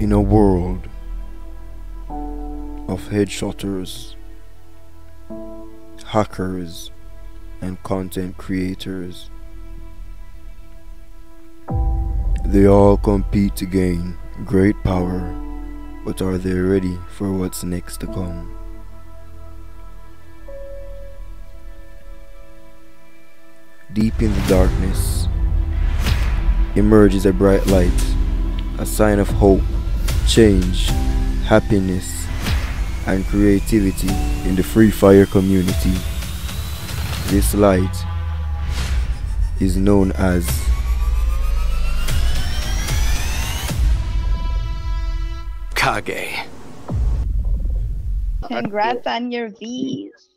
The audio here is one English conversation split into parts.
In a world of headshotters, hackers, and content creators, they all compete to gain great power, but are they ready for what's next to come? Deep in the darkness emerges a bright light, a sign of hope, change, happiness, and creativity in the Free Fire community. This light is known as Kage. Congrats on your V's.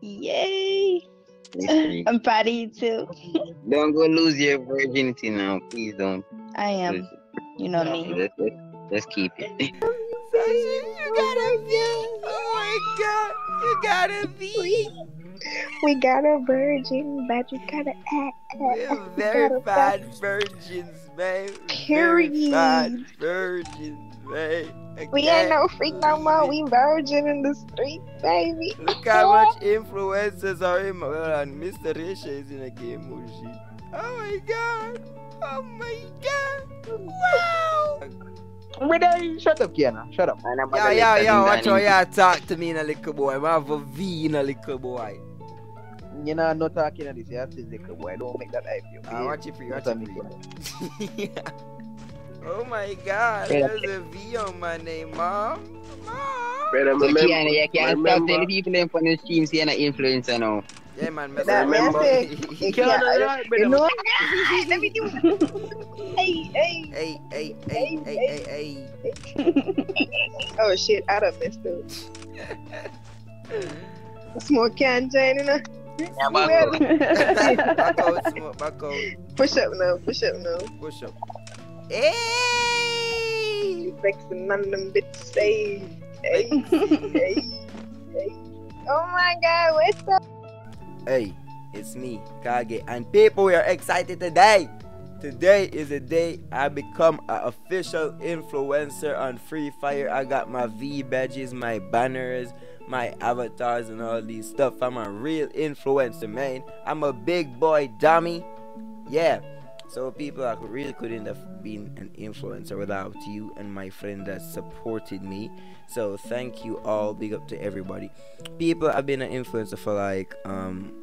Yay! I'm proud of you too. Don't go lose your virginity now. Please don't. I am. You know me. Let's, let's, let's keep it. You gotta be. Oh my god. You gotta be. We got a virgin, but you gotta act. We're very bad virgins, man. Very bad virgins, man. We ain't no freak no more. We virgin in the street, baby. Look how much influencers are in my well, and Mr. Risha is in a game. Oh my god. Oh my god. Wow. Ready? Shut up, Kiana. Shut up. Yeah, yeah, yeah. Watch how you talk to me in a little boy. I have a V in a little boy. You know, I'm not talking to this. You have to little boy. Don't make that hype. Ah, you. I watch it for you. Watch it for tell you. Oh my god. There's a V on my name, mom. Brother, remember- Kiana, you can't stop remember- telling people them from the stream saying an influencer now. Yeah, man. mess That up. man said, You yeah, can't- you know, let me do Hey, hey. Hey, hey, hey, hey, hey, hey. Oh shit, I done messed up. Smoke can join, you know. back out, smoke, back out. Push up now, push up now. Push up. Hey! Vexing on them bitches, hey, hey, hey, hey. Oh my god, what's up? Hey, it's me, Kage, and people we are excited today. Today is the day I become an official influencer on Free Fire. I got my V badges, my banners, my avatars, and all these stuff. I'm a real influencer, man. I'm a big boy dummy. Yeah. So people I really couldn't have been an influencer without you and my friend that supported me. So thank you all. Big up to everybody. People I've been an influencer for like um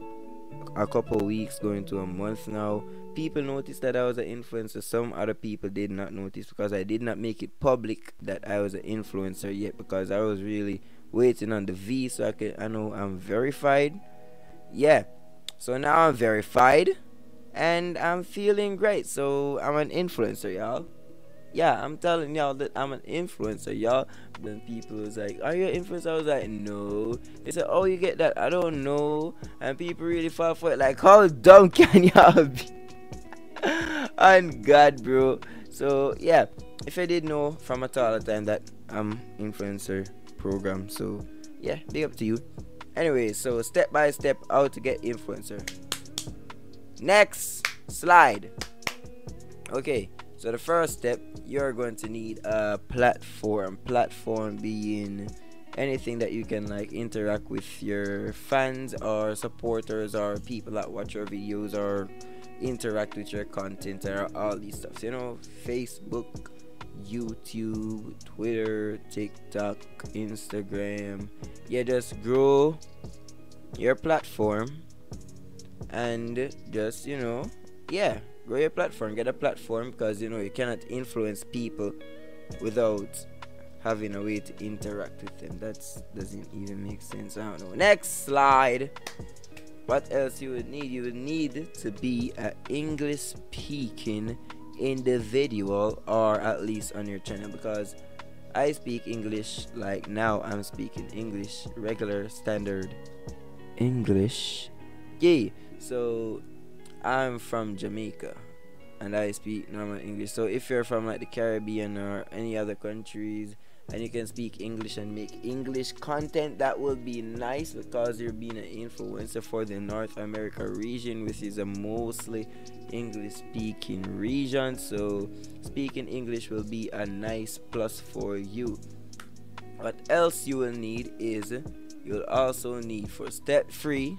a couple weeks going to a month now. People noticed that I was an influencer. Some other people did not notice because I did not make it public that I was an influencer yet because I was really waiting on the V so I can I know I'm verified. Yeah. So now I'm verified and I'm feeling great. So I'm an influencer, y'all. Yeah, I'm telling y'all that I'm an influencer, y'all. Then people was like, Are you an influencer? I was like, No. They said, Oh, you get that? I don't know. And people really fall for it. Like, how dumb can y'all be? On God, bro. So, yeah. If I did know from a all the time that I'm influencer program. So, yeah, big up to you. Anyway, so step by step, how to get influencer. Next slide. Okay, so the first step, you're going to need a platform. Platform being anything that you can like interact with your fans or supporters or people that watch your videos or interact with your content or all these stuff. You know, Facebook, YouTube, Twitter, TikTok, Instagram. Yeah, just grow your platform and just you know yeah grow your platform. Get a platform because you know you cannot influence people without having a way to interact with them. That doesn't even make sense. I don't know. Next slide. What else you would need? You would need to be an english speaking individual or at least on your channel because i speak english like now i'm speaking english regular standard english. Yeah so i'm from jamaica and i speak normal english so if you're from like the caribbean or any other countries and you can speak English and make English content, that will be nice because you're being an influencer for the North America region, which is a mostly English speaking region. So, speaking English will be a nice plus for you. What else you will need is you'll also need for step three,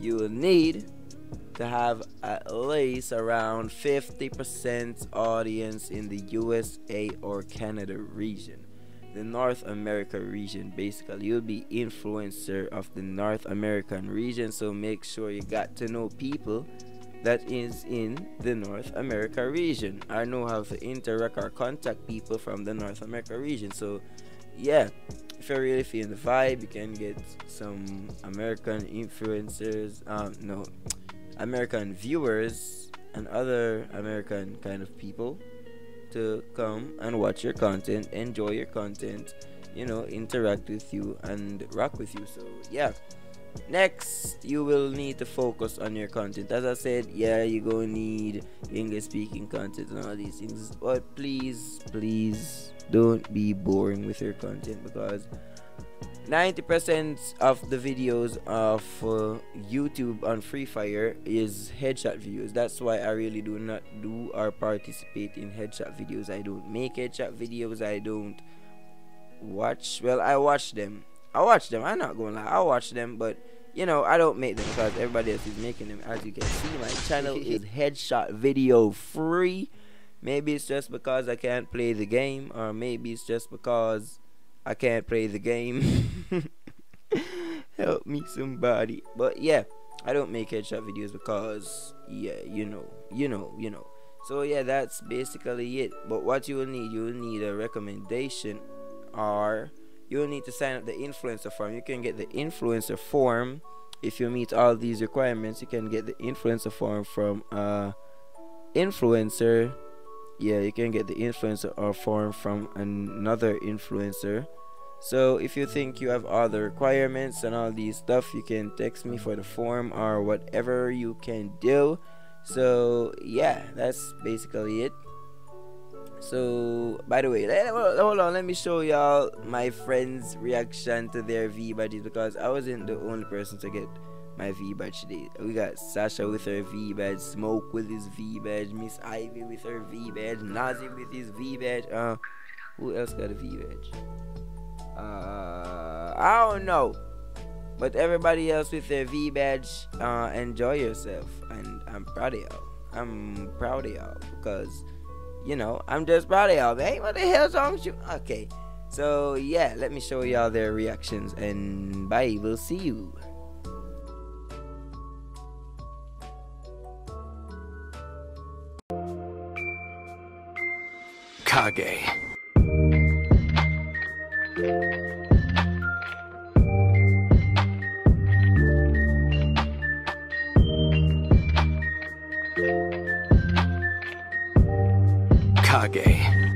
you will need to have at least around 50% audience in the USA or Canada region. The North America region, basically, you'll be influencer of the North American region. So make sure you got to know people that is in the North America region. I know how to interact or contact people from the North America region. So yeah, if you're really feeling the vibe, you can get some American influencers. Um, no, American viewers and other American kind of people to come and watch your content, enjoy your content, you know, interact with you and rock with you. So, yeah. Next, you will need to focus on your content. As I said, yeah, you're to need English speaking content and all these things. But please, please don't be boring with your content because 90% of the videos of uh, YouTube on Free Fire is headshot videos. That's why I really do not do or participate in headshot videos. I don't make headshot videos. I don't watch. Well, I watch them. I watch them. I'm not going to lie. I watch them, but you know, I don't make them because everybody else is making them. As you can see, my channel is headshot video free. Maybe it's just because I can't play the game, or maybe it's just because I can't play the game. Help me, somebody. But yeah, I don't make headshot videos because, yeah, you know, you know, you know. So yeah, that's basically it. But what you will need, you will need a recommendation, or you will need to sign up the influencer form. You can get the influencer form if you meet all these requirements. You can get the influencer form from uh influencer yeah you can get the influencer or form from another influencer so if you think you have all the requirements and all these stuff you can text me for the form or whatever you can do so yeah that's basically it so by the way hold on let me show y'all my friends reaction to their v badges because i wasn't the only person to get my V badge today. We got Sasha with her V badge, Smoke with his V badge, Miss Ivy with her V badge, Nozy with his V badge. Uh, who else got a V badge? Uh, I don't know. But everybody else with their V badge, uh, enjoy yourself. And I'm proud of y'all. I'm proud of y'all because, you know, I'm just proud of y'all, man. What the hell's wrong with you? Okay. So, yeah, let me show y'all their reactions. And bye. We'll see you. Kage. Kage.